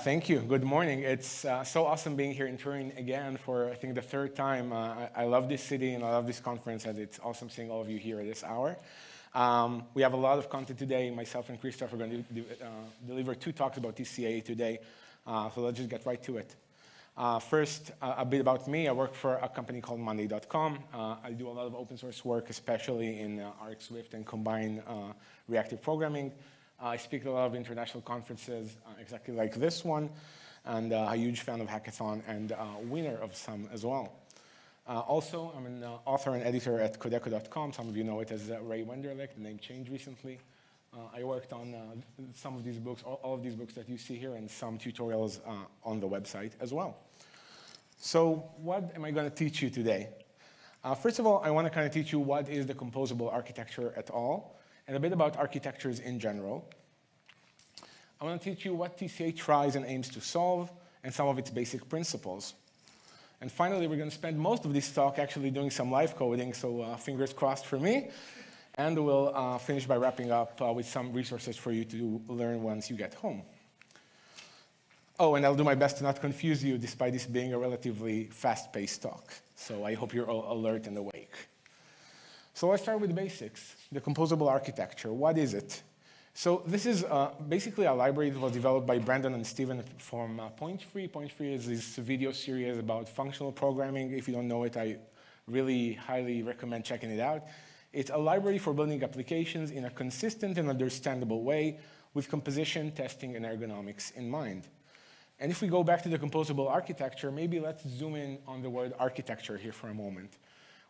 thank you. Good morning. It's uh, so awesome being here in Turin again for, I think, the third time. Uh, I, I, love this city and I love this conference, and it's awesome seeing all of you here at this hour. Um, we have a lot of content today. Myself and Christoph are going to uh, deliver two talks about TCA today, uh, so let's just get right to it. Uh, first, a bit about me. I work for a company called Monday.com. Uh, I do a lot of open source work, especially in RxSwift and combine reactive programming. I speak at a lot of international conferences, uh, exactly like this one, and uh, a huge fan of Hackathon and uh, winner of some as well. Uh, also, I'm an uh, author and editor at Kodeco.com. Some of you know it as uh, Ray Wenderlich. The name changed recently. I worked on some of these books, all, all, of these books that you see here, and some tutorials on the website as well. So what am I going to teach you today? first of all, I want to kind of teach you what is the composable architecture at all and a bit about architectures in general. I want to teach you what TCA tries and aims to solve and some of its basic principles. And finally, we're going to spend most of this talk actually doing some live coding, so uh, fingers crossed for me. And we'll uh, finish by wrapping up uh, with some resources for you to learn once you get home. Oh, and I'll do my best to not confuse you despite this being a relatively fast-paced talk. So I hope you're all alert and awake. So let's start with the basics. The composable architecture, what is it? So this is uh, basically a library that was developed by Brandon and Stephen from uh, Point Free. Point Free is this video series about functional programming. If you don't know it, I really highly recommend checking it out. It's a library for building applications in a consistent and understandable way with composition, testing, and ergonomics in mind. And if we go back to the composable architecture, maybe let's zoom in on the word architecture here for a moment.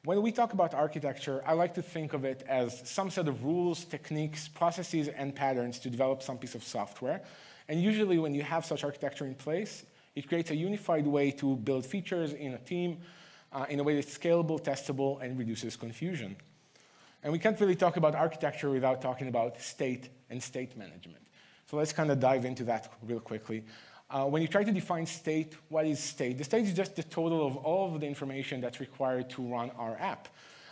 When we talk about architecture, I like to think of it as some set of rules, techniques, processes, and patterns to develop some piece of software. And usually when you have such architecture in place, it creates a unified way to build features in a team uh, in a way that's scalable, testable, and reduces confusion. And we can't really talk about architecture without talking about state and state management. So let's kind of dive into that real quickly. Uh, when you try to define state, what is state? The state is just the total of all of the information that's required to run our app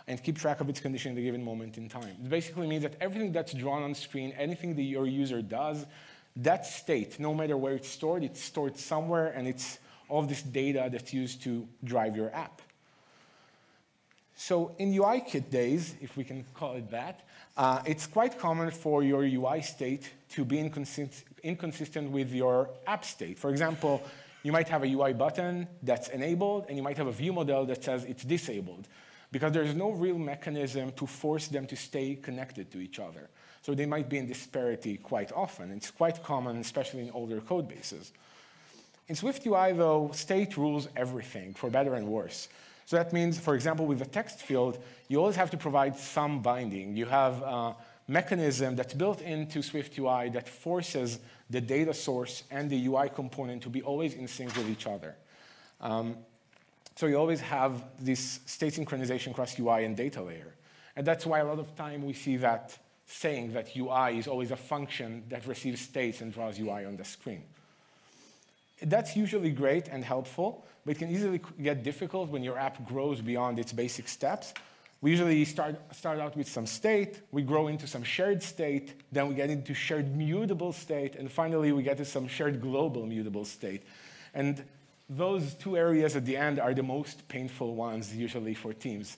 and keep track of its condition at a given moment in time. It basically means that everything that's drawn on screen, anything that your user does, that state, no matter where it's stored, it's stored somewhere and it's all of this data that's used to drive your app. So in UIKit days, if we can call it that, uh, it's quite common for your UI state to be inconsistent, inconsistent with your app state. For example, you might have a UI button that's enabled, and you might have a view model that says it's disabled, because there's no real mechanism to force them to stay connected to each other. So they might be in disparity quite often. It's quite common, especially in older code bases. In SwiftUI, though, state rules everything, for better and worse. So that means, for example, with the text field, you always have to provide some binding. You have a mechanism that's built into SwiftUI that forces the data source and the UI component to be always in sync with each other. Um, so you always have this state synchronization across UI and data layer. And that's why a lot of time we see that saying that UI is always a function that receives states and draws UI on the screen. That's usually great and helpful, but it can easily get difficult when your app grows beyond its basic steps we usually start, start out with some state, we grow into some shared state, then we get into shared mutable state, and finally we get to some shared global mutable state. And those two areas at the end are the most painful ones usually for teams.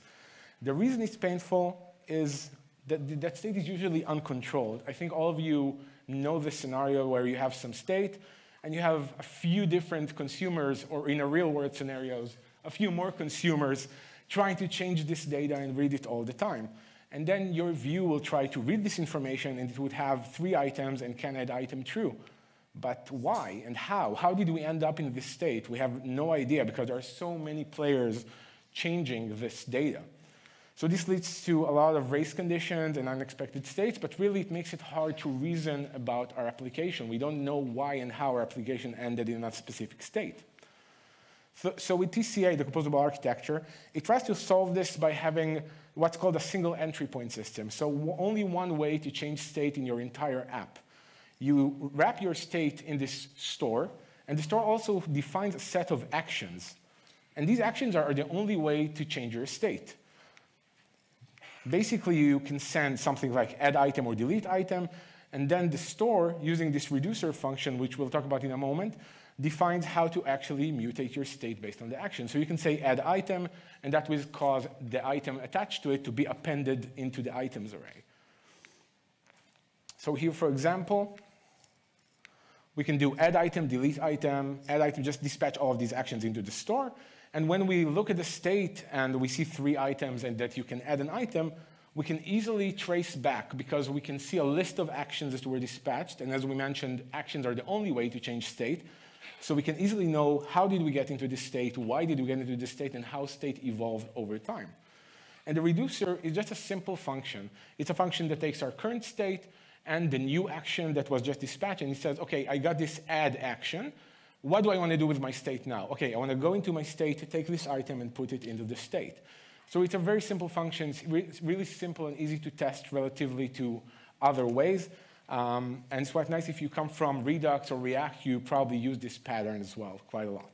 The reason it's painful is that that state is usually uncontrolled. I think all of you know the scenario where you have some state and you have a few different consumers, or in a real world scenarios, a few more consumers trying to change this data and read it all the time. And then your view will try to read this information and it would have three items and can add item true. But why and how? How did we end up in this state? We have no idea because there are so many players changing this data. So this leads to a lot of race conditions and unexpected states, but really it makes it hard to reason about our application. We don't know why and how our application ended in that specific state. So, so with TCA, the composable architecture, it tries to solve this by having what's called a single entry point system. So only one way to change state in your entire app. You wrap your state in this store, and the store also defines a set of actions. And these actions are the only way to change your state. Basically, you can send something like add item or delete item, And then the store, using this reducer function, which we'll talk about in a moment, defines how to actually mutate your state based on the action. So you can say add item, and that will cause the item attached to it to be appended into the items array. So here, for example, we can do add item, delete item, add item, just dispatch all of these actions into the store. And when we look at the state and we see three items and that you can add an item, we can easily trace back because we can see a list of actions that were dispatched. And as we mentioned, actions are the only way to change state. So we can easily know how did we get into this state, why did we get into this state, and how state evolved over time. And the reducer is just a simple function. It's a function that takes our current state and the new action that was just dispatched, and it says, okay, I got this add action. What do I want to do with my state now? Okay, I want to go into my state, take this item, and put it into the state. So it's a very simple function. It's, re really simple and easy to test relatively to other ways. Um, and it's quite nice if you come from Redux or React, you probably use this pattern as well quite a lot.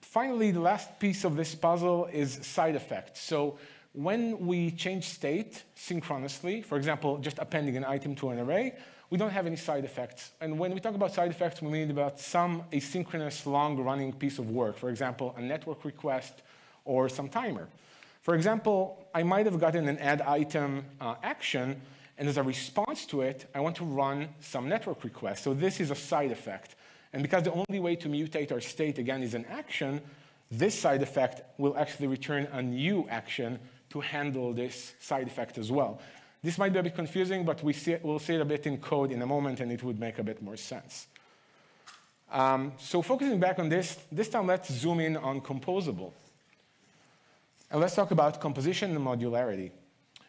Finally, the last piece of this puzzle is side effects. So when we change state synchronously, for example, just appending an item to an array, we don't have any side effects. And when we talk about side effects, we mean about some asynchronous long-running piece of work, for example, a network request or some timer. For example, I might have gotten an add item uh, action, and as a response to it, I want to run some network request. So this is a side effect. And because the only way to mutate our state, again, is an action, this side effect will actually return a new action to handle this side effect as well. This might be a bit confusing, but we see it, we'll see it a bit in code in a moment, and it would make a bit more sense. Um, so focusing back on this, this time let's zoom in on composable. And let's talk about composition and modularity.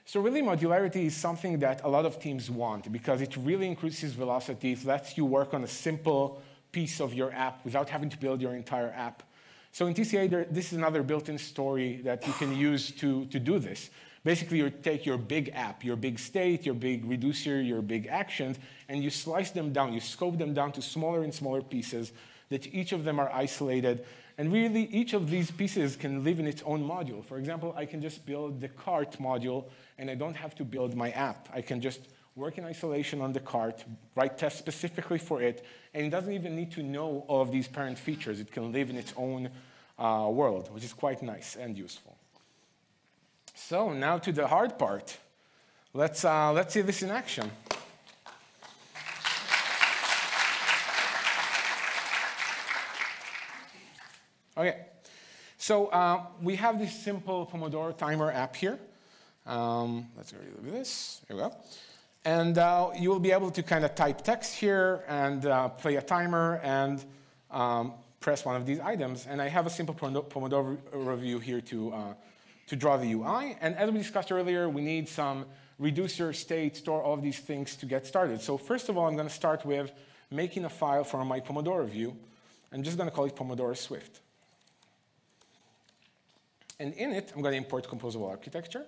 So really, modularity is something that a lot of teams want because it really increases velocity. It lets you work on a simple piece of your app without having to build your entire app. So in TCA, there, this is another built-in story that you can use to, to do this. Basically, you take your big app, your big state, your big reducer, your big actions, and you slice them down. You scope them down to smaller and smaller pieces that each of them are isolated and really, each of these pieces can live in its own module. For example, I can just build the cart module, and I don't have to build my app. I can just work in isolation on the cart, write tests specifically for it, and it doesn't even need to know all of these parent features. It can live in its own uh, world, which is quite nice and useful. So now to the hard part. Let's, uh, let's see this in action. Okay, so uh, we have this simple Pomodoro timer app here. Um, let's get rid of this. Here we go. And uh, you will be able to kind of type text here and uh, play a timer and um, press one of these items. And I have a simple Pomodoro review here to, uh, to draw the UI. And as we discussed earlier, we need some reducer, state, store, all of these things to get started. So first of all, I'm going to start with making a file for my Pomodoro view. I'm just going to call it Pomodoro Swift. And in it, I'm going to import composable architecture.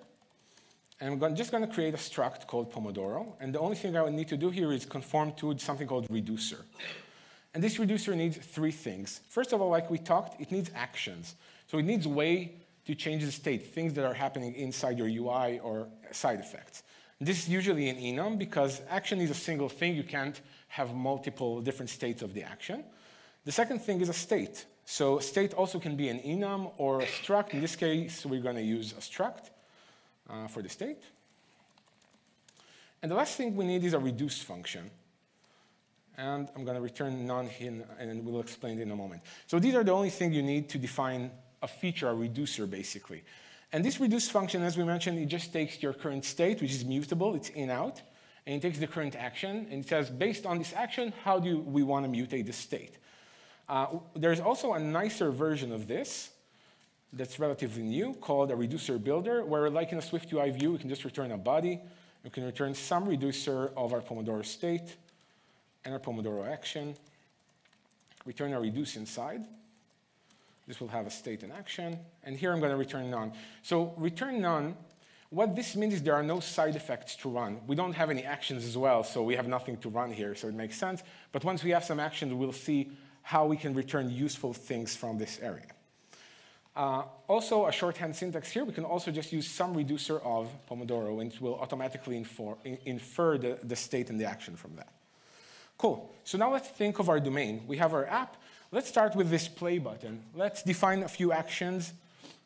I'm just going to create a struct called Pomodoro. And the only thing I would need to do here is conform to something called reducer. And this reducer needs three things. First of all, like we talked, it needs actions. So it needs a way to change the state, things that are happening inside your UI or side effects. And this is usually an enum because action is a single thing. You can't have multiple different states of the action. The second thing is a state. So state also can be an enum or a struct. In this case, we're going to use a struct uh, for the state. And the last thing we need is a reduce function. And I'm going to return none here, and we'll explain it in a moment. So these are the only things you need to define a feature, a reducer, basically. And this reduce function, as we mentioned, it just takes your current state, which is mutable, it's in-out, and it takes the current action, and it says, based on this action, how do we want to mutate the state? Uh, there's also a nicer version of this that's relatively new called a reducer builder, where like in a Swift UI view, we can just return a body. We can return some reducer of our Pomodoro state and our Pomodoro action. Return a reduce inside. This will have a state and action. And here I'm going to return none. So return none, what this means is there are no side effects to run. We don't have any actions as well, so we have nothing to run here, so it makes sense. But once we have some actions, we'll see how we can return useful things from this area. Uh, also, a shorthand syntax here, we can also just use some reducer of Pomodoro, and it will automatically infer, infer the, the state and the action from that. Cool. So now let's think of our domain. We have our app. Let's start with this play button. Let's define a few actions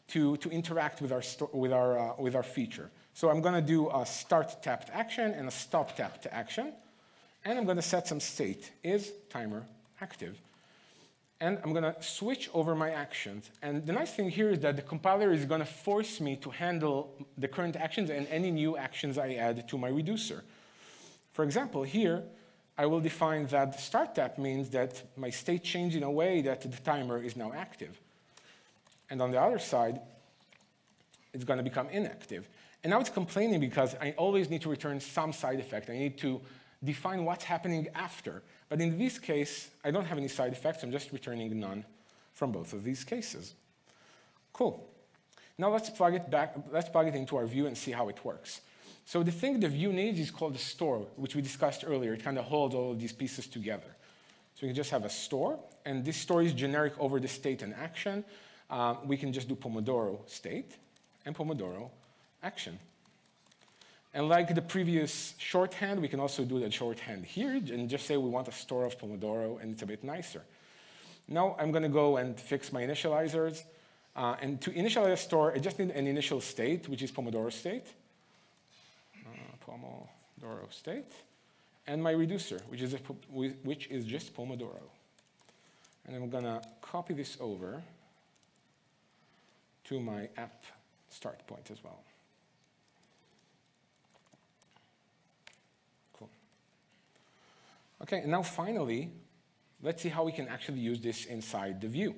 to, to interact with our, with, our, uh, with our feature. So I'm going to do a start tapped action and a stop tapped action. And I'm going to set some state, is timer active. And I'm going to switch over my actions. And the nice thing here is that the compiler is going to force me to handle the current actions and any new actions I add to my reducer. For example, here, I will define that start tap means that my state changed in a way that the timer is now active. And on the other side, it's going to become inactive. And now it's complaining because I always need to return some side effect. I need to define what's happening after. But in this case, I don't have any side effects. I'm just returning none from both of these cases. Cool. Now let's plug it back, let's plug it into our view and see how it works. So the thing the view needs is called a store, which we discussed earlier. It kind of holds all of these pieces together. So we can just have a store, and this store is generic over the state and action. Um, we can just do Pomodoro state and Pomodoro action. And like the previous shorthand, we can also do that shorthand here and just say we want a store of Pomodoro, and it's a bit nicer. Now I'm going to go and fix my initializers. Uh, and to initialize a store, I just need an initial state, which is Pomodoro state. Pomodoro state, and my reducer, which is, a, which is just Pomodoro. And I'm going to copy this over to my app start point as well. Okay, and now finally, let's see how we can actually use this inside the view.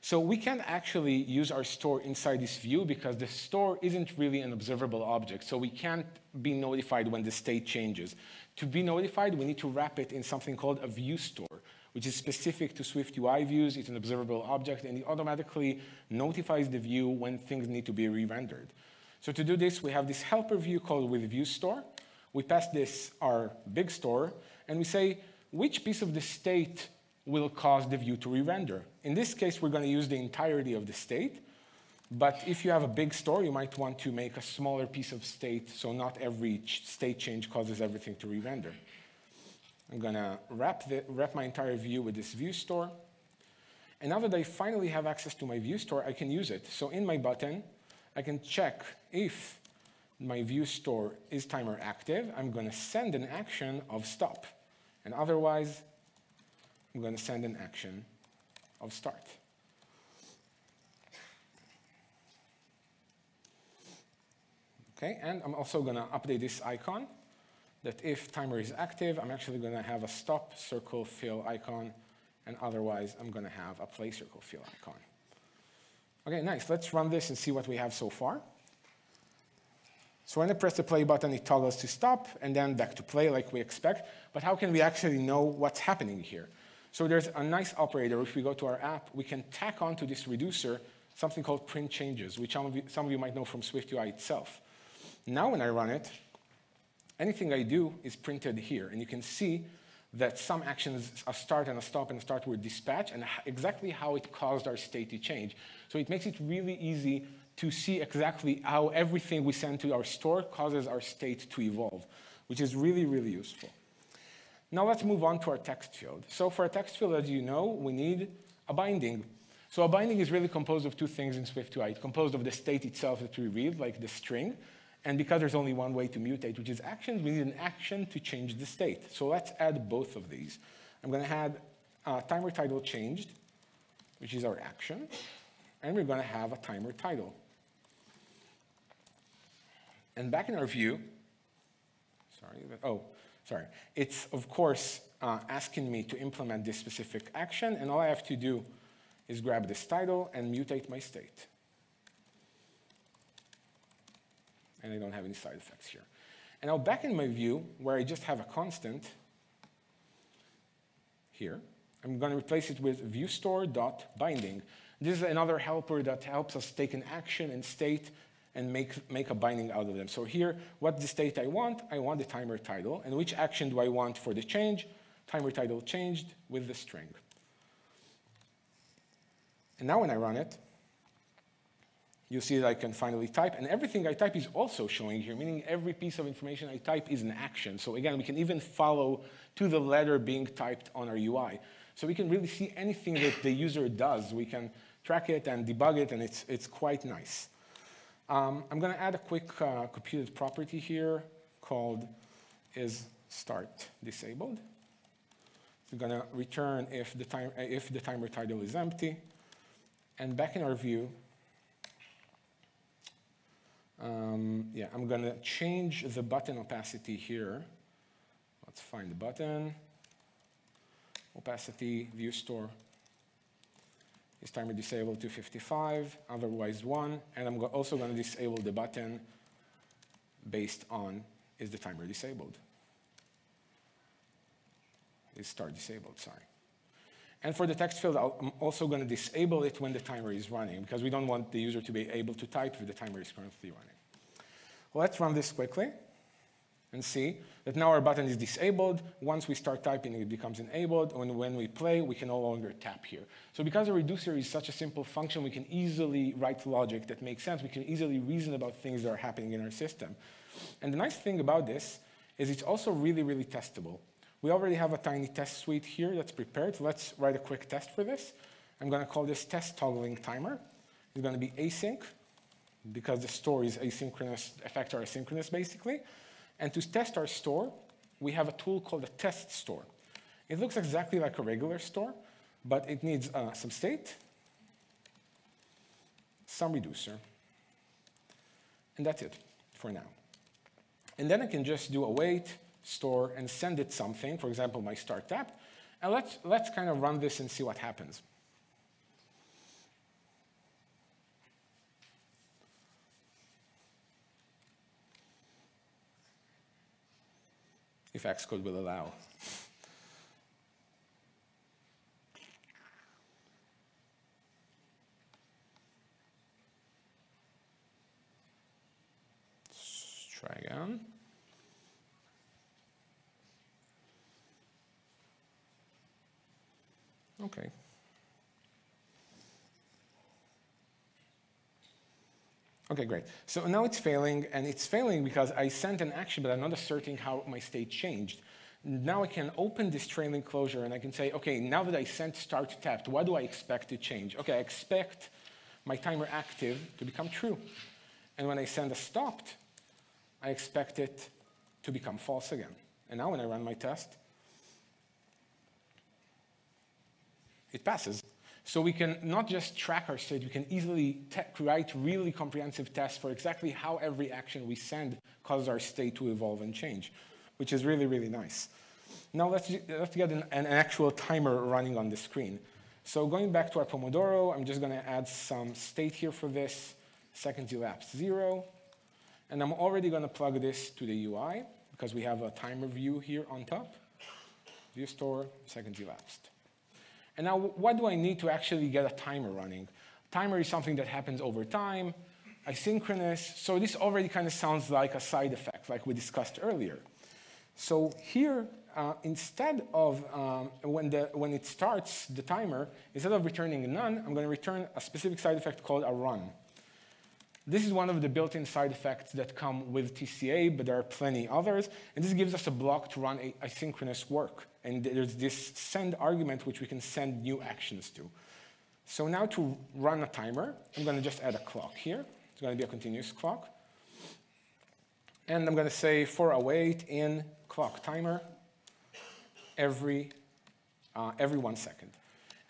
So we can actually use our store inside this view because the store isn't really an observable object. So we can't be notified when the state changes. To be notified, we need to wrap it in something called a view store, which is specific to Swift UI views. It's an observable object, and it automatically notifies the view when things need to be re-rendered. So to do this, we have this helper view called with view store. We pass this our big store, and we say which piece of the state will cause the view to re-render. In this case, we're going to use the entirety of the state. But if you have a big store, you might want to make a smaller piece of state so not every state change causes everything to re-render. I'm going to wrap, wrap my entire view with this view store. And now that I finally have access to my view store, I can use it. So in my button, I can check if my view store is timer active. I'm going to send an action of stop. And otherwise, I'm going to send an action of start. Okay, and I'm also going to update this icon that if timer is active, I'm actually going to have a stop circle fill icon, and otherwise I'm going to have a play circle fill icon. Okay, nice. Let's run this and see what we have so far. So when I press the play button, it toggles to stop, and then back to play like we expect. But how can we actually know what's happening here? So there's a nice operator. If we go to our app, we can tack onto this reducer something called print changes, which some of you, some of you might know from SwiftUI itself. Now when I run it, anything I do is printed here. And you can see that some actions, a start and a stop and a start were dispatched, and exactly how it caused our state to change. So it makes it really easy to see exactly how everything we send to our store causes our state to evolve, which is really, really useful. Now let's move on to our text field. So for a text field, as you know, we need a binding. So a binding is really composed of two things in SwiftUI. It's composed of the state itself that we read, like the string, and because there's only one way to mutate, which is actions, we need an action to change the state. So let's add both of these. I'm going to add a timer title changed, which is our action, and we're going to have a timer title. And back in our view, sorry, oh, sorry, it's of course uh, asking me to implement this specific action, and all I have to do is grab this title and mutate my state. And I don't have any side effects here. And now back in my view, where I just have a constant here, I'm going to replace it with viewStore.binding. This is another helper that helps us take an action and state and make, make a binding out of them. So here, what the state I want? I want the timer title. And which action do I want for the change? Timer title changed with the string. And now when I run it, you'll see that I can finally type, and everything I type is also showing here, meaning every piece of information I type is an action. So again, we can even follow to the letter being typed on our UI. So we can really see anything that the user does. We can track it and debug it, and it's, it's quite nice. Um, I'm going to add a quick uh, computed property here called is start disabled. We're going to return if the, time, if the timer title is empty. And back in our view, um, yeah, I'm going to change the button opacity here. Let's find the button. Opacity, view store. Is timer disabled to 55, otherwise 1. And I'm also going to disable the button based on is the timer disabled. Is start disabled, sorry. And for the text field, I'm also going to disable it when the timer is running because we don't want the user to be able to type if the timer is currently running. Let's run this quickly and see that now our button is disabled. Once we start typing, it becomes enabled. And when we play, we can no longer tap here. So because a reducer is such a simple function, we can easily write logic that makes sense. We can easily reason about things that are happening in our system. And the nice thing about this is it's also really, really testable. We already have a tiny test suite here that's prepared. Let's write a quick test for this. I'm going to call this test toggling timer. It's going to be async because the store is asynchronous, effects are asynchronous basically. And to test our store, we have a tool called a test store. It looks exactly like a regular store, but it needs uh, some state, some reducer, and that's it for now. And then I can just do await, store and send it something, for example, my start tap. And let's, let's kind of run this and see what happens. If Xcode will allow. Try again. Okay. Okay, great. So now it's failing, and it's failing because I sent an action, but I'm not asserting how my state changed. Now I can open this trailing closure, and I can say, okay, now that I sent start tapped, what do I expect to change? Okay, I expect my timer active to become true. And when I send a stopped, I expect it to become false again. And now when I run my test, it passes. So we can not just track our state, we can easily write really comprehensive tests for exactly how every action we send causes our state to evolve and change, which is really, really nice. Now let's, let's get an, an actual timer running on the screen. So going back to our Pomodoro, I'm just going to add some state here for this, seconds elapsed zero. And I'm already going to plug this to the UI because we have a timer view here on top. View store, seconds elapsed. And now, what do I need to actually get a timer running? Timer is something that happens over time, asynchronous. So this already kind of sounds like a side effect, like we discussed earlier. So here, uh, instead of um, when, the, when it starts the timer, instead of returning none, I'm going to return a specific side effect called a run. This is one of the built-in side effects that come with TCA, but there are plenty others. And this gives us a block to run asynchronous work. And there's this send argument which we can send new actions to. So now to run a timer, I'm going to just add a clock here. It's going to be a continuous clock. And I'm going to say for await in clock timer every, uh, every one second.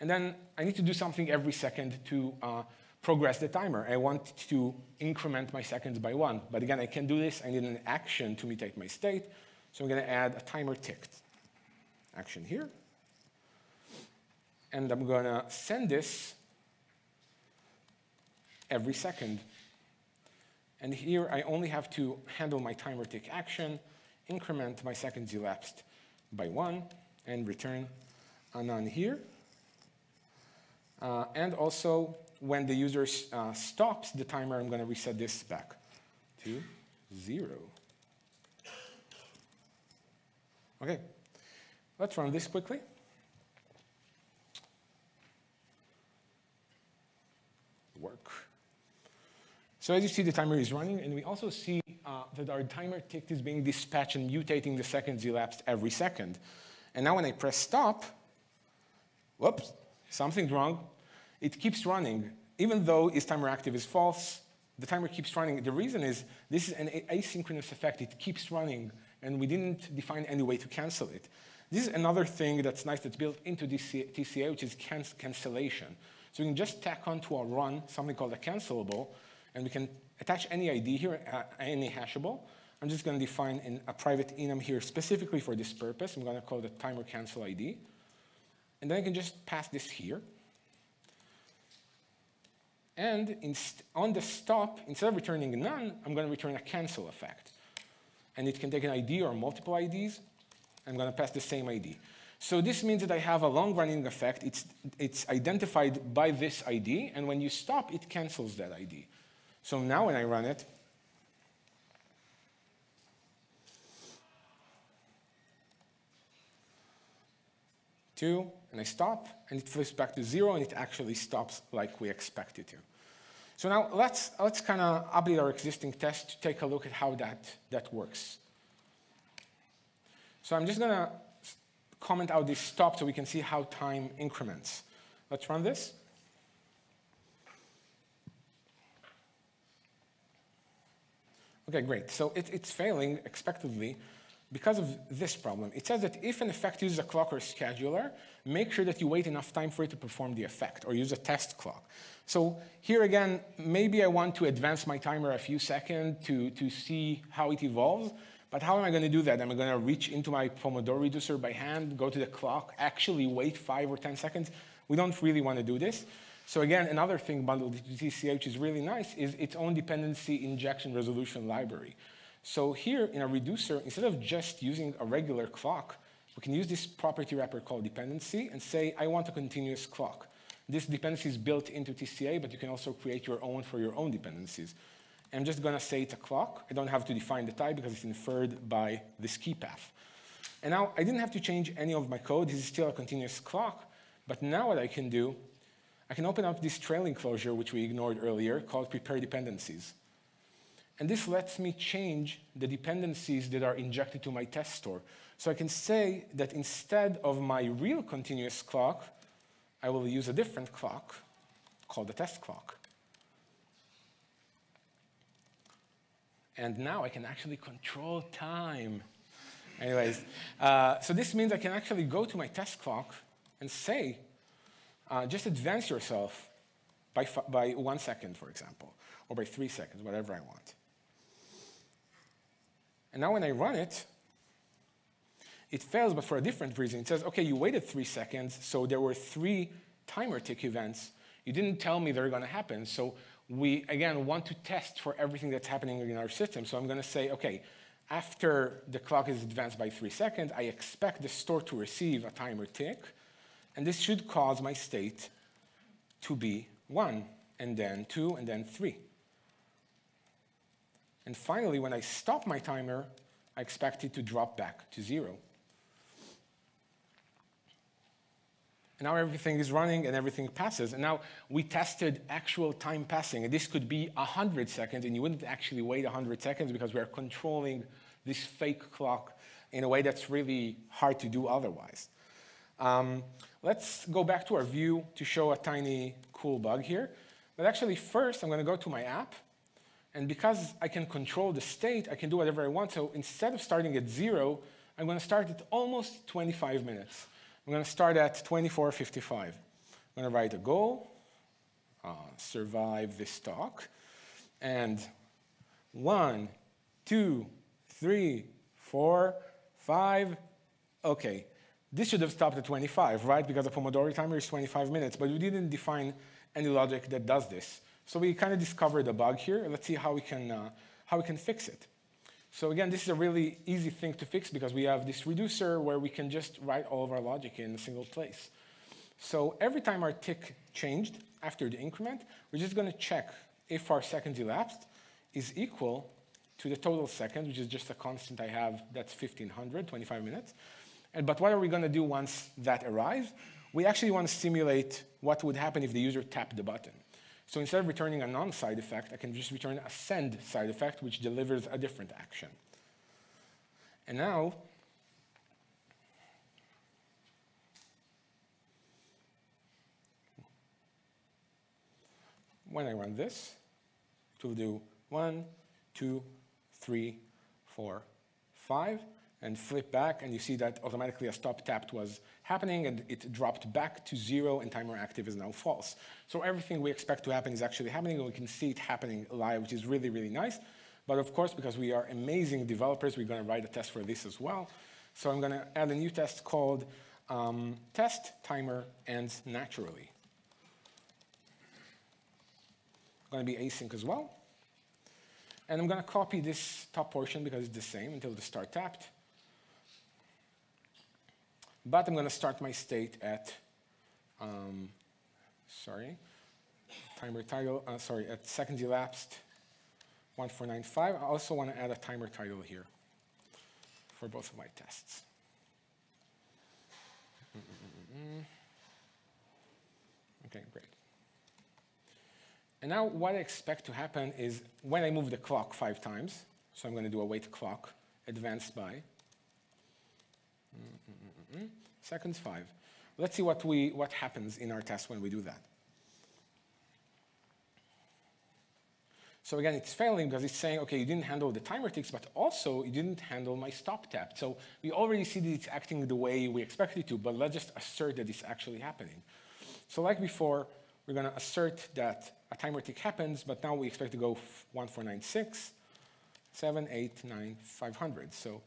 And then I need to do something every second to uh, progress the timer. I want to increment my seconds by one. But again, I can do this. I need an action to mutate my state. So I'm going to add a timer ticked action here. And I'm going to send this every second. And here I only have to handle my timer tick action, increment my seconds elapsed by one, and return a none here. Uh, and also when the user uh, stops the timer, I'm going to reset this back to zero. Okay, let's run this quickly. Work. So as you see, the timer is running, and we also see uh, that our timer tick is being dispatched and mutating the seconds elapsed every second. And now when I press stop, whoops, something's wrong. It keeps running. Even though is timer active is false, the timer keeps running. The reason is this is an asynchronous effect. It keeps running, and we didn't define any way to cancel it. This is another thing that's nice that's built into TCA, which is cancellation. So we can just tack onto our run something called a cancelable, and we can attach any ID here, uh, any hashable. I'm just going to define in a private enum here specifically for this purpose. I'm going to call it timer cancel ID. And then I can just pass this here. And on the stop, instead of returning none, I'm going to return a cancel effect. And it can take an ID or multiple IDs. I'm going to pass the same ID. So this means that I have a long-running effect. It's, it's identified by this ID, and when you stop, it cancels that ID. So now when I run it, two, and I stop, and it flips back to zero, and it actually stops like we expect it to. So now let's, let's kind of update our existing test to take a look at how that, that works. So I'm just going to comment out this stop so we can see how time increments. Let's run this. Okay, great. So it, it's failing expectedly because of this problem. It says that if an effect uses a clock or a scheduler, make sure that you wait enough time for it to perform the effect, or use a test clock. So here again, maybe I want to advance my timer a few seconds to, to see how it evolves, but how am I going to do that? Am I going to reach into my Pomodoro reducer by hand, go to the clock, actually wait five or 10 seconds? We don't really want to do this. So again, another thing bundled into TCA, which is really nice, is its own dependency injection resolution library. So here in a reducer, instead of just using a regular clock, we can use this property wrapper called dependency and say, I want a continuous clock. This dependency is built into TCA, but you can also create your own for your own dependencies. I'm just going to say it's a clock. I don't have to define the type because it's inferred by this key path. And now I didn't have to change any of my code. This is still a continuous clock. But now what I can do I can open up this trailing closure, which we ignored earlier, called prepare dependencies. And this lets me change the dependencies that are injected to my test store. So I can say that instead of my real continuous clock, I will use a different clock called the test clock. And now I can actually control time. Anyways, uh, so this means I can actually go to my test clock and say, uh, just advance yourself by, by one second, for example, or by three seconds, whatever I want. And now when I run it, it fails, but for a different reason. It says, okay, you waited three seconds, so there were three timer tick events. You didn't tell me they're going to happen. So we, again, want to test for everything that's happening in our system. So I'm going to say, okay, after the clock is advanced by three seconds, I expect the store to receive a timer tick. And this should cause my state to be 1, and then 2, and then 3. And finally, when I stop my timer, I expect it to drop back to 0. And now everything is running and everything passes. And now we tested actual time passing. And this could be 100 seconds, and you wouldn't actually wait 100 seconds because we are controlling this fake clock in a way that's really hard to do otherwise. Um, let's go back to our view to show a tiny cool bug here. But actually, first, I'm going to go to my app. And because I can control the state, I can do whatever I want. So instead of starting at zero, I'm going to start at almost 25 minutes. I'm going to start at 24.55. I'm going to write a goal, uh, survive this talk, and one, two, three, four, five, okay. This should have stopped at 25, right? Because the Pomodoro timer is 25 minutes, but we didn't define any logic that does this. So we kind of discovered a bug here. Let's see how we can, uh, how we can fix it. So again, this is a really easy thing to fix because we have this reducer where we can just write all of our logic in a single place. So every time our tick changed after the increment, we're just going to check if our seconds elapsed is equal to the total seconds, which is just a constant I have, that's 1500, 25 minutes, and, but what are we going to do once that arrives? We actually want to simulate what would happen if the user tapped the button. So instead of returning a non-side effect, I can just return a send side effect, which delivers a different action. And now, when I run this, it will do one, two, three, four, five, and flip back, and you see that automatically a stop tapped was happening, and it dropped back to zero, and timer active is now false. So everything we expect to happen is actually happening, and we can see it happening live, which is really, really nice. But of course, because we are amazing developers, we're going to write a test for this as well. So I'm going to add a new test called um, test timer ends naturally. Going to be async as well. And I'm going to copy this top portion because it's the same until the start tapped. But I'm going to start my state at, um, sorry, timer title, uh, sorry, at seconds elapsed 1495. I also want to add a timer title here for both of my tests. Mm -mm -mm okay, great. And now what I expect to happen is when I move the clock five times, so I'm going to do a wait clock advanced by seconds five. Let's see what, we, what happens in our test when we do that. So again, it's failing because it's saying, okay, you didn't handle the timer ticks, but also you didn't handle my stop tap. So we already see that it's acting the way we expected it to, but let's just assert that it's actually happening. So like before, we're going to assert that a timer tick happens, but now we expect to go 1496, 7, 8, 9, 500. So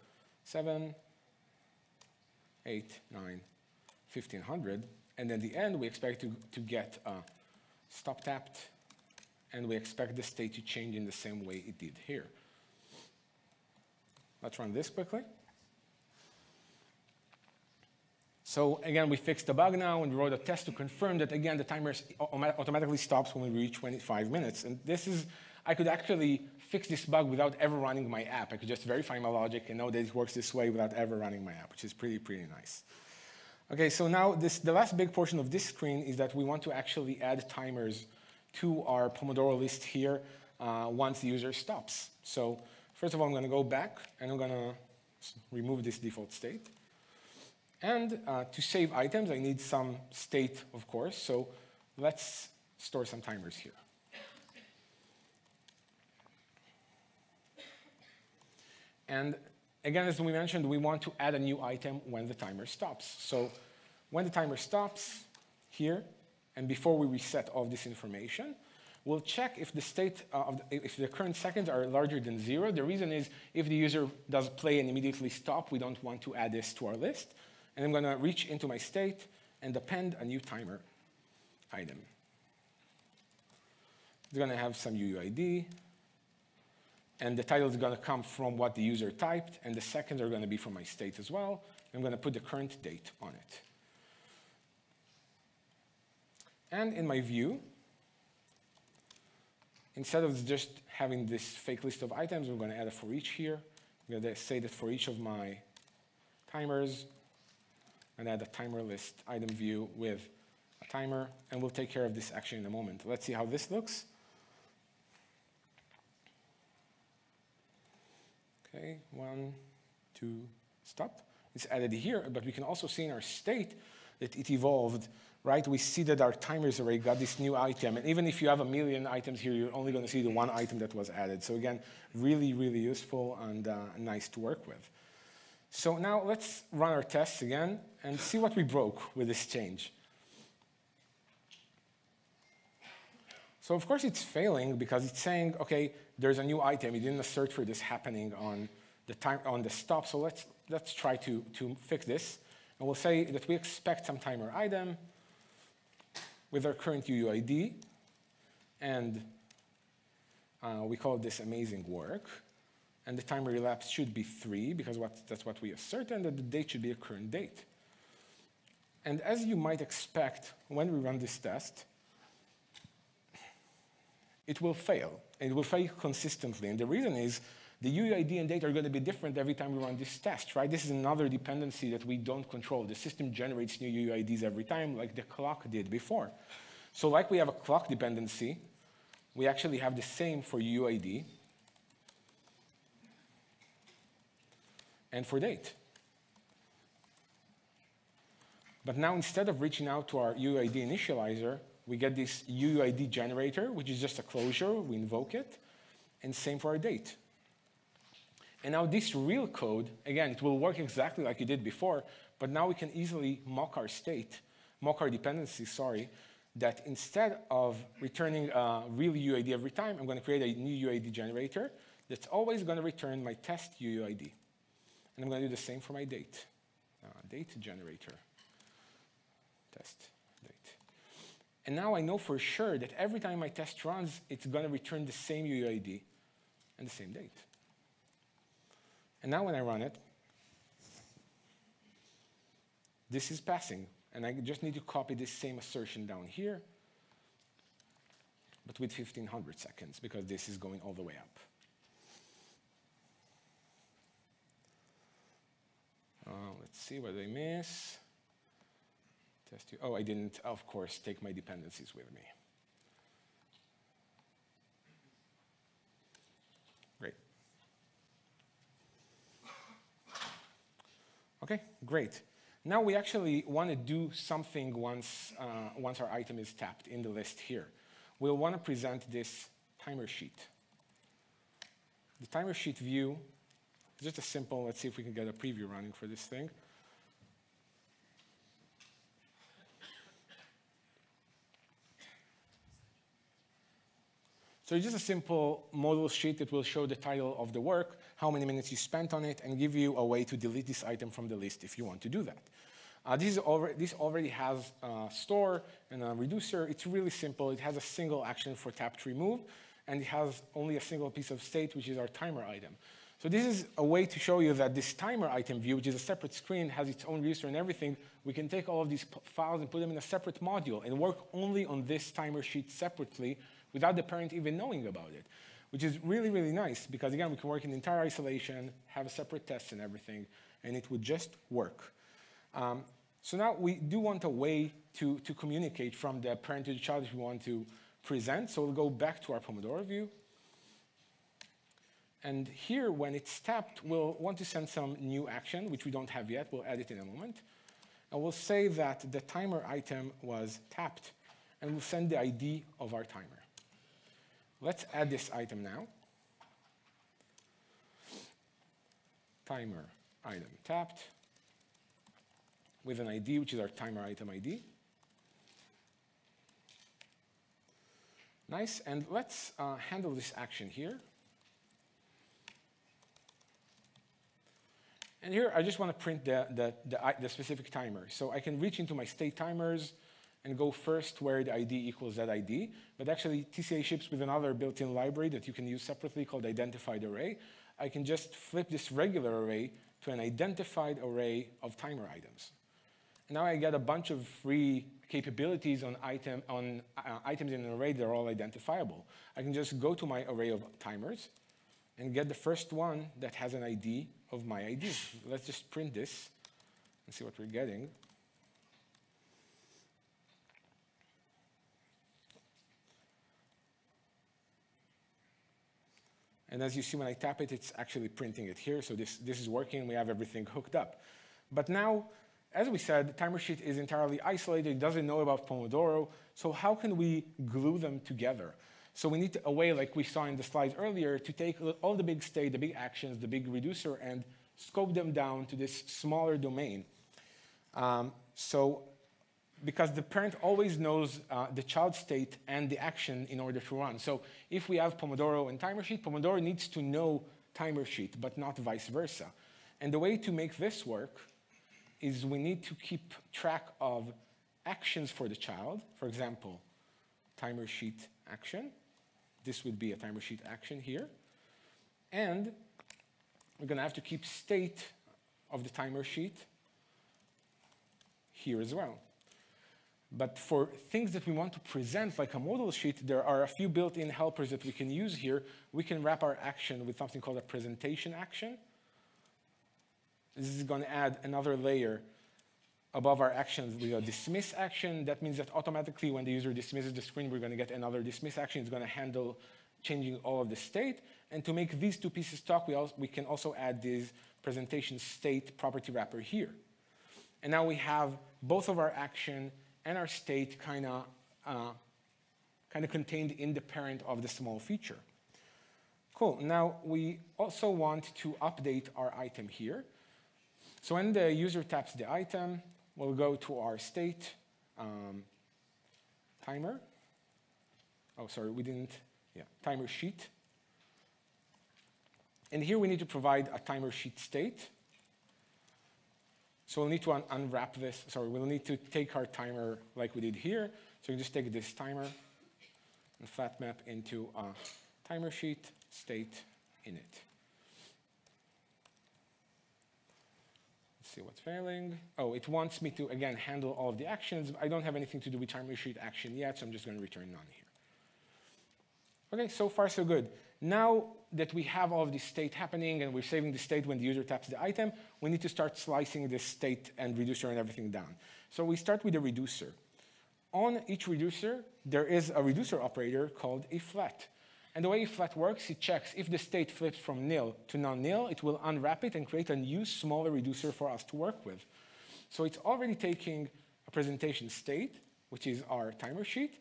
7, 8, 9, 1500. And at the end, we expect to, to get a stop tapped, and we expect the state to change in the same way it did here. Let's run this quickly. So again, we fixed the bug now and wrote a test to confirm that, again, the timer automatically stops when we reach 25 minutes. And this is, I could actually fix this bug without ever running my app. I could just verify my logic and know that it works this way without ever running my app, which is pretty, pretty nice. Okay, so now this, the last big portion of this screen is that we want to actually add timers to our Pomodoro list here uh, once the user stops. So first of all, I'm going to go back and I'm going to remove this default state. And uh, to save items, I need some state, of course. So let's store some timers here. And again, as we mentioned, we want to add a new item when the timer stops. So when the timer stops here, and before we reset all this information, we'll check if the state uh, of the, if the current seconds are larger than zero. The reason is if the user does play and immediately stop, we don't want to add this to our list. And I'm going to reach into my state and append a new timer item. It's going to have some UUID, and the title is going to come from what the user typed, and the seconds are going to be from my state as well. I'm going to put the current date on it. And in my view, instead of just having this fake list of items, we're going to add a for each here. I'm going to say that for each of my timers, and add a timer list item view with a timer, and we'll take care of this action in a moment. Let's see how this looks. Okay, one, two, stop. It's added here, but we can also see in our state that it evolved, right? We see that our timers array got this new item, and even if you have a million items here, you're only going to see the one item that was added. So again, really, really useful and uh, nice to work with. So now let's run our tests again and see what we broke with this change. So of course it's failing because it's saying, okay, there's a new item. You didn't search for this happening on the time on the stop. So let's let's try to to fix this. And we'll say that we expect some timer item with our current UUID, and uh, we call this amazing work and the timer elapsed should be three, because what, that's what we assert, and that the date should be a current date. And as you might expect, when we run this test, it will fail. It will fail consistently. And the reason is the UUID and date are going to be different every time we run this test, right? This is another dependency that we don't control. The system generates new UUIDs every time, like the clock did before. So like we have a clock dependency, we actually have the same for UUID and for date. But now instead of reaching out to our UUID initializer, we get this UUID generator, which is just a closure, we invoke it, and same for our date. And now this real code, again, it will work exactly like it did before, but now we can easily mock our state, mock our dependency, sorry, that instead of returning a real UUID every time, I'm going to create a new UUID generator that's always going to return my test UUID. And I'm going to do the same for my date, uh, date generator, test. And now I know for sure that every time my test runs, it's going to return the same UUID and the same date. And now when I run it, this is passing. And I just need to copy this same assertion down here, but with 1500 seconds, because this is going all the way up. Uh, let's see what I miss. Test you. Oh, I didn't, of course, take my dependencies with me. Great. Okay, great. Now we actually want to do something once, uh, once our item is tapped in the list here. We'll want to present this timer sheet. The timer sheet view just a simple, let's see if we can get a preview running for this thing. So it's just a simple modal sheet that will show the title of the work, how many minutes you spent on it, and give you a way to delete this item from the list if you want to do that. Uh, this, already, this, already, has a store and a reducer. It's really simple. It has a single action for tap to remove, and it has only a single piece of state, which is our timer item. So this is a way to show you that this timer item view, which is a separate screen, has its own reducer and everything. We can take all of these files and put them in a separate module and work only on this timer sheet separately without the parent even knowing about it, which is really, really nice because, again, we can work in entire isolation, have a separate test and everything, and it would just work. Um, so now we do want a way to, to communicate from the parent to the child if we want to present. So we'll go back to our Pomodoro view. And here, when it's tapped, we'll want to send some new action, which we don't have yet. We'll add it in a moment. And we'll say that the timer item was tapped, and we'll send the ID of our timer. Let's add this item now. Timer item tapped with an ID, which is our timer item ID. Nice, and let's uh, handle this action here. And here, I just want to print the, the, the, the, specific timer. So I can reach into my state timers and go first where the ID equals that ID. But actually, TCA ships with another built-in library that you can use separately called identified array. I can just flip this regular array to an identified array of timer items. Now I get a bunch of free capabilities on, item, on uh, items in an array that are all identifiable. I can just go to my array of timers and get the first one that has an ID of my ID. Let's just print this and see what we're getting. And as you see when I tap it, it's actually printing it here. So this, this is working. We have everything hooked up. But now, as we said, the timer sheet is entirely isolated. It doesn't know about Pomodoro. So how can we glue them together? So we need a way, like we saw in the slides earlier, to take all the big state, the big actions, the big reducer, and scope them down to this smaller domain. Um, so because the parent always knows uh, the child state and the action in order to run. So if we have Pomodoro and timer sheet, Pomodoro needs to know timer sheet, but not vice versa. And the way to make this work is we need to keep track of actions for the child. For example, timer sheet action. This would be a timer sheet action here. And we're going to have to keep state of the timer sheet here as well. But for things that we want to present, like a modal sheet, there are a few built-in helpers that we can use here. We can wrap our action with something called a presentation action. This is going to add another layer above our actions, we have dismiss action. That means that automatically when the user dismisses the screen, we're going to get another dismiss action. It's going to handle changing all of the state. And to make these two pieces talk, we, also, we can also add this presentation state property wrapper here. And now we have both of our action and our state kind of uh, kind of contained in the parent of the small feature. Cool. Now we also want to update our item here. So when the user taps the item, we'll go to our state um, timer. Oh, sorry, we didn't. Yeah, timer sheet. And here we need to provide a timer sheet state. So we'll need to un unwrap this. Sorry, we'll need to take our timer like we did here. So you just take this timer and flat map into a timer sheet state in it. Let's see what's failing. Oh, it wants me to, again, handle all of the actions. I don't have anything to do with timer sheet action yet, so I'm just going to return none here. Okay, so far so good. Now that we have all of this state happening and we're saving the state when the user taps the item, we need to start slicing this state and reducer and everything down. So we start with a reducer. On each reducer, there is a reducer operator called ifLet. And the way ifLet works, it checks if the state flips from nil to non-nil, it will unwrap it and create a new smaller reducer for us to work with. So it's already taking a presentation state, which is our timer sheet,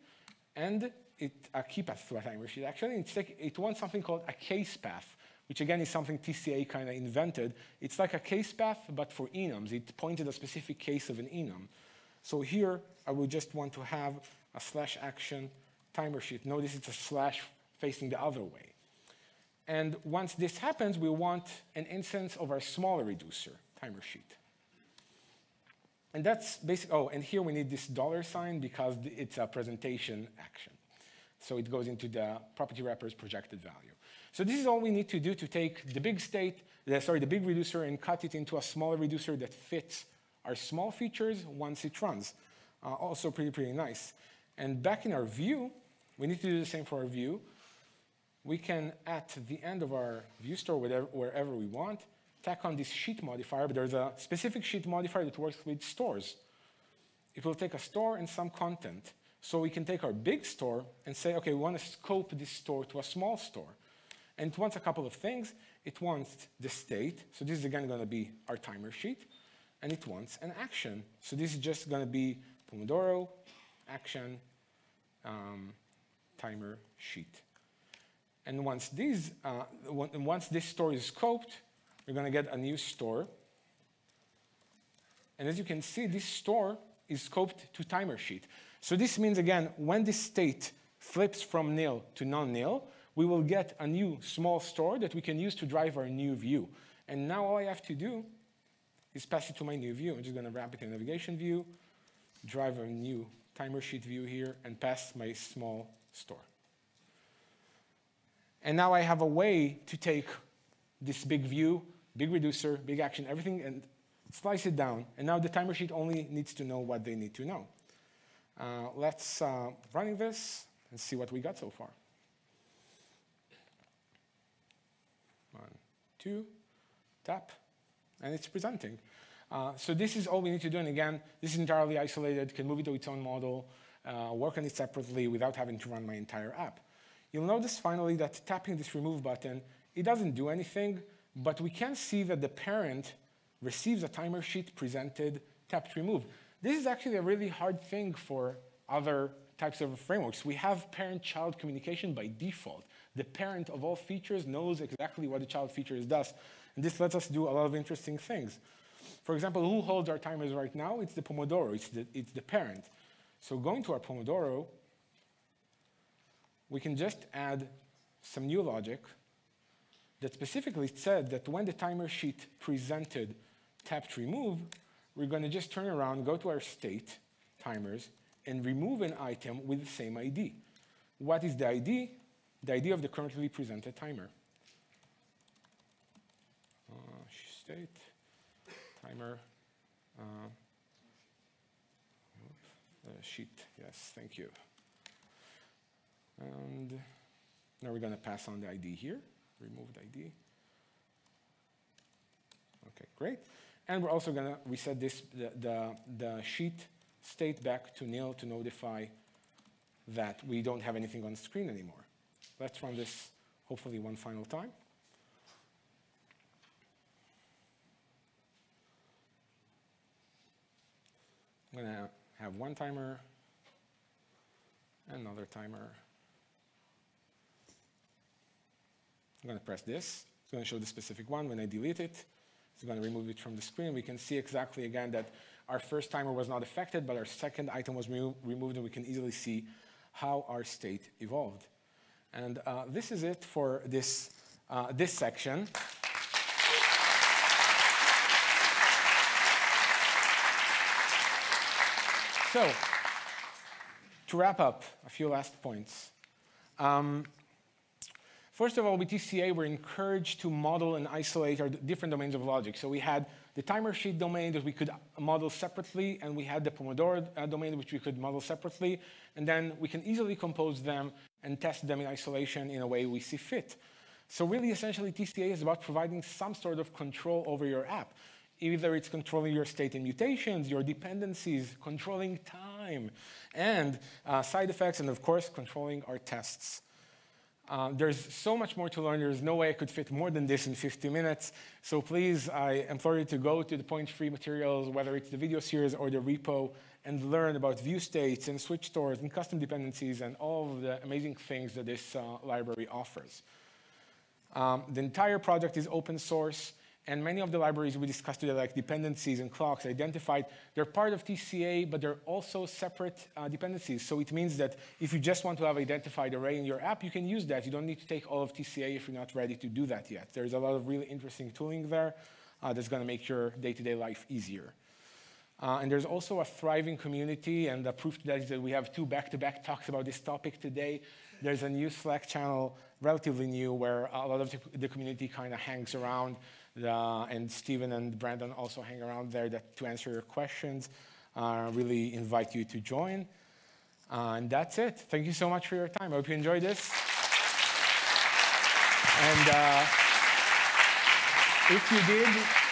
and it, a key path to a timer sheet. Actually, like, it wants something called a case path, which again is something TCA kind of invented. It's like a case path, but for enums. It pointed a specific case of an enum. So here, I would just want to have a slash action timer sheet. Notice it's a slash facing the other way. And once this happens, we want an instance of our smaller reducer timer sheet. And that's basic, oh, and here we need this dollar sign because it's a presentation action. So it goes into the property wrapper's projected value. So this is all we need to do to take the big state, the, sorry, the big reducer and cut it into a smaller reducer that fits our small features once it runs. Uh, also pretty, pretty nice. And back in our view, we need to do the same for our view. We can, at the end of our view store, whatever, wherever we want, tack on this sheet modifier, but there's a specific sheet modifier that works with stores. It will take a store and some content. So we can take our big store and say, okay, we want to scope this store to a small store. And it wants a couple of things. It wants the state. So this is again going to be our timer sheet. And it wants an action. So this is just going to be Pomodoro, action, um, timer sheet. And once, these, uh, once this store is scoped, we're going to get a new store. And as you can see, this store is scoped to timer sheet. So this means, again, when this state flips from nil to non-nil, we will get a new small store that we can use to drive our new view. And now all I have to do is pass it to my new view. I'm just going to wrap it in navigation view, drive a new timer sheet view here, and pass my small store. And now I have a way to take this big view, big reducer, big action, everything, and slice it down. And now the timer sheet only needs to know what they need to know. Uh, let's uh, run this and see what we got so far. One, two, tap, and it's presenting. Uh, so this is all we need to do. And again, this is entirely isolated, can move it to its own model, uh, work on it separately without having to run my entire app. You'll notice finally that tapping this remove button, it doesn't do anything, but we can see that the parent receives a timer sheet presented tapped remove. This is actually a really hard thing for other types of frameworks. We have parent-child communication by default. The parent of all features knows exactly what the child features does. And this lets us do a lot of interesting things. For example, who holds our timers right now? It's the Pomodoro, it's the, it's the parent. So going to our Pomodoro, we can just add some new logic that specifically said that when the timer sheet presented tapped remove, we're going to just turn around, go to our state timers, and remove an item with the same ID. What is the ID? The ID of the currently presented timer. Uh, state, timer, uh, uh, sheet, yes, thank you. And now we're going to pass on the ID here, remove the ID. Okay, great. And we're also going to reset this, the, the, the sheet state back to nil to notify that we don't have anything on screen anymore. Let's run this hopefully one final time. I'm going to have one timer, another timer. I'm going to press this. It's going to show the specific one. When I delete it, it's going to remove it from the screen. We can see exactly again that our first timer was not affected, but our second item was remo removed, and we can easily see how our state evolved. And uh, this is it for this, uh, this section. So, to wrap up, a few last points. Um, first of all, with TCA, we're encouraged to model and isolate our different domains of logic. So we had the timer sheet domain that we could model separately, and we had the Pomodoro uh, domain which we could model separately, and then we can easily compose them and test them in isolation in a way we see fit. So really, essentially, TCA is about providing some sort of control over your app. Either it's controlling your state and mutations, your dependencies, controlling time, and uh, side effects, and of course, controlling our tests. Uh, there's so much more to learn. There's no way I could fit more than this in 50 minutes. So please, I implore you to go to the point-free materials, whether it's the video series or the repo, and learn about view states and switch stores and custom dependencies and all of the amazing things that this uh, library offers. Um, the entire project is open source. And many of the libraries we discussed today, like dependencies and clocks, identified they're part of TCA, but they're also separate uh, dependencies. So it means that if you just want to have identified array in your app, you can use that. You don't need to take all of TCA if you're not ready to do that yet. There's a lot of really interesting tooling there uh, that's going to make your day-to-day -day life easier. Uh, and there's also a thriving community, and the proof to that is that we have two back-to-back -back talks about this topic today. There's a new Slack channel, relatively new, where a lot of the community kind of hangs around. And Stephen and Brandon also hang around there that, to answer your questions. Uh, really invite you to join. Uh, and that's it. Thank you so much for your time. I hope you enjoyed this. And uh, if you did,